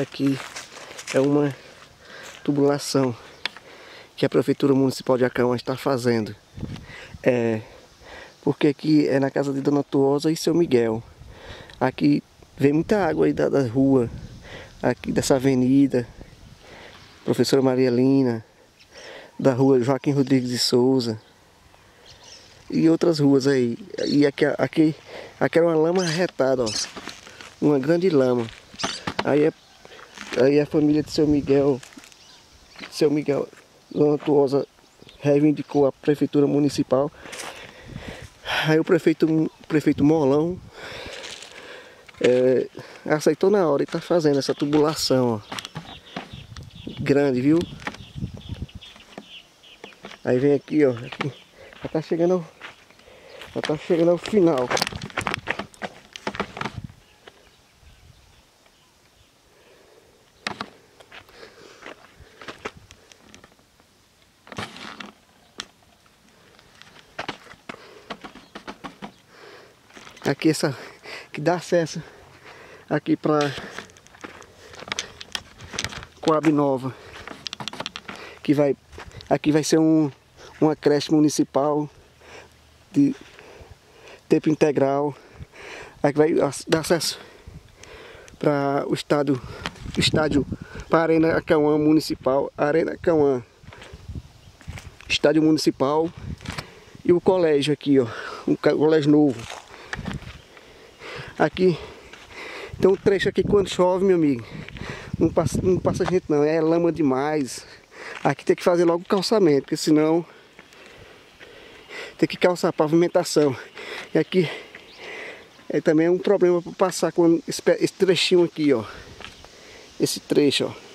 aqui é uma tubulação que a Prefeitura Municipal de Acauã está fazendo. É, porque aqui é na casa de Dona Tuosa e Seu Miguel. Aqui vem muita água aí da, da rua, aqui dessa avenida, Professora Maria Lina, da rua Joaquim Rodrigues de Souza e outras ruas aí. E aqui, aqui, aqui era uma lama retada, ó. Uma grande lama. Aí, é, aí a família de seu Miguel, seu Miguel Lantuosa reivindicou a prefeitura municipal. Aí o prefeito, prefeito Molão é, aceitou na hora e tá fazendo essa tubulação, ó. Grande, viu? Aí vem aqui, ó. Aqui, já tá chegando ao, tá chegando ao final. Aqui essa que dá acesso aqui para Coab Nova que vai aqui vai ser um uma creche municipal de tempo integral. Aqui vai dar acesso para o estado estádio para a Arena Cauã Municipal Arena Cauã estádio municipal. E o colégio aqui ó um colégio novo Aqui tem um trecho aqui quando chove, meu amigo. Não passa, não passa gente não, é lama demais. Aqui tem que fazer logo o calçamento, porque senão tem que calçar a pavimentação. E aqui é também um problema para passar com esse, esse trechinho aqui, ó. Esse trecho, ó.